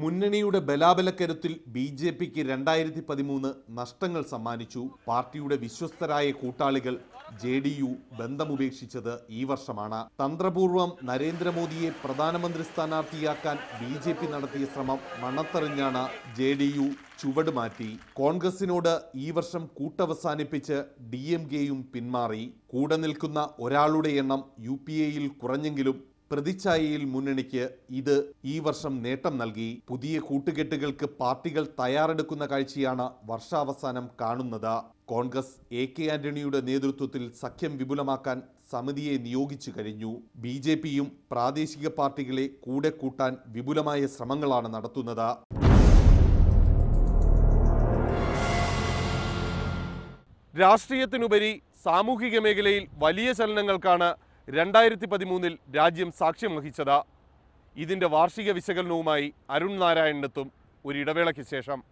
മുന്നണിയുടെ ബലാബലക്കരുത്തിൽ B J പിക്ക് രണ്ടായിരത്തി പതിമൂന്ന് നഷ്ടങ്ങൾ സമ്മാനിച്ചു. പാർട്ടിയുടെ വിശ്വസ്തരായ കൂട്ടാളികൾ ജെ ഡി യു ബന്ധമുപേക്ഷിച്ചത് ഈ വർഷമാണ്. തന്ത്രപൂർവം നരേന്ദ്രമോദിയെ പ്രധാനമന്ത്രി സ്ഥാനാർത്ഥിയാക്കാൻ ബി ജെ പി നടത്തിയ ശ്രമം മണത്തെറിഞ്ഞാണ് ജെ ഡി യു ചുവട് മാറ്റി. കോൺഗ്രസിനോട് ഈ വർഷം കൂട്ടവസാനിപ്പിച്ച് ഡി എം കെയും പിന്മാറി. കൂടെ നിൽക്കുന്ന ഒരാളുടെ എണ്ണം യു പി എയിൽ കുറഞ്ഞെങ്കിലും പ്രതിച്ഛായയിൽ മുന്നണിക്ക് ഇത് ഈ വർഷം നേട്ടം നൽകി. പുതിയ കൂട്ടുകെട്ടുകൾക്ക് പാർട്ടികൾ തയ്യാറെടുക്കുന്ന കാഴ്ചയാണ് വർഷാവസാനം കാണുന്നത്. കോൺഗ്രസ് എ കെ ആന്റണിയുടെ നേതൃത്വത്തിൽ സഖ്യം വിപുലമാക്കാൻ സമിതിയെ നിയോഗിച്ചു കഴിഞ്ഞു. ബി ജെ പിയും പ്രാദേശിക പാർട്ടികളെ കൂടെ കൂട്ടാൻ വിപുലമായ ശ്രമങ്ങളാണ് നടത്തുന്നത്. രാഷ്ട്രീയത്തിനുപരി സാമൂഹിക മേഖലയിൽ വലിയ ചലനങ്ങൾക്കാണ് രണ്ടായിരത്തി പതിമൂന്നിൽ രാജ്യം സാക്ഷ്യം വഹിച്ചത്. ഇതിന്റെ വാർഷിക വിശകലനവുമായി അരുൺ നാരായണനെത്തും ഒരു ഇടവേളയ്ക്ക് ശേഷം.